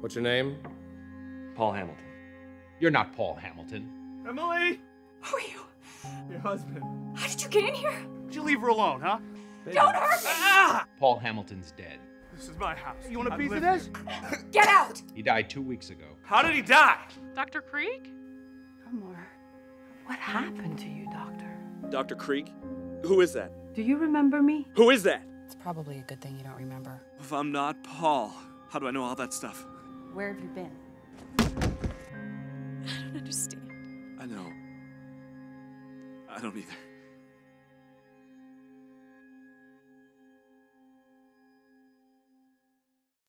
What's your name? Paul Hamilton. You're not Paul Hamilton. Emily! Who are you? Your husband. How did you get in here? Would you leave her alone, huh? Don't hurt me! Ah! Paul Hamilton's dead. This is my house. You want a I piece of this? here. Get out! He died two weeks ago. How did he die? Dr. Krieg? Elmore, what happened to you, Doctor? Dr. Krieg? Who is that? Do you remember me? Who is that? It's probably a good thing you don't remember. If I'm not Paul, how do I know all that stuff? Where have you been? I don't understand. I know. I don't either.